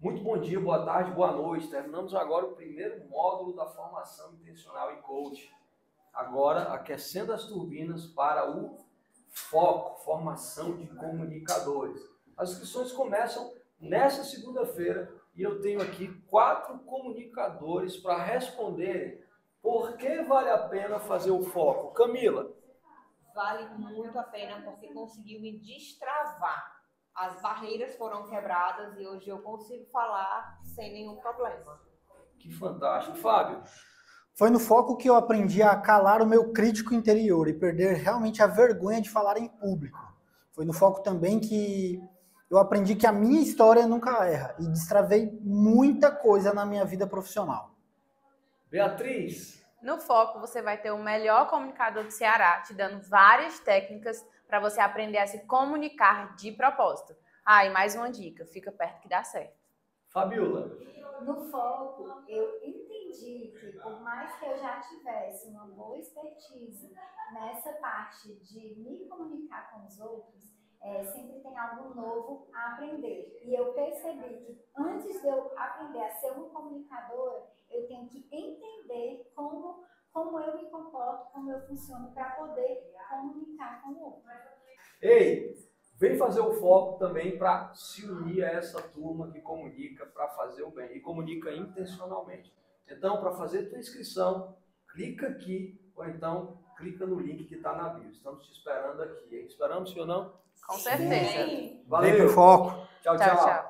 Muito bom dia, boa tarde, boa noite. Terminamos agora o primeiro módulo da formação intencional em coach. Agora, aquecendo as turbinas para o foco, formação de comunicadores. As inscrições começam nesta segunda-feira e eu tenho aqui quatro comunicadores para responderem por que vale a pena fazer o foco. Camila. Vale muito a pena porque conseguiu me destravar as barreiras foram quebradas e hoje eu consigo falar sem nenhum problema. Que fantástico. Fábio? Foi no foco que eu aprendi a calar o meu crítico interior e perder realmente a vergonha de falar em público. Foi no foco também que eu aprendi que a minha história nunca erra e destravei muita coisa na minha vida profissional. Beatriz? No foco você vai ter o melhor comunicador do Ceará, te dando várias técnicas para você aprender a se comunicar de propósito. Ah, e mais uma dica, fica perto que dá certo. Fabiola. No foco, eu entendi que por mais que eu já tivesse uma boa expertise nessa parte de me comunicar com os outros, é, sempre tem algo novo a aprender. E eu percebi que antes de eu aprender a ser um comunicador, eu tenho que como eu me comporto, como eu funciono para poder comunicar com o outro. Ei, vem fazer o foco também para se unir a essa turma que comunica para fazer o bem e comunica intencionalmente. Então, para fazer tua inscrição, clica aqui ou então clica no link que está na bio. Estamos te esperando aqui. Hein? Esperamos, sim ou não? Com certeza. Valeu. Vem pro foco. tchau. tchau. tchau. tchau.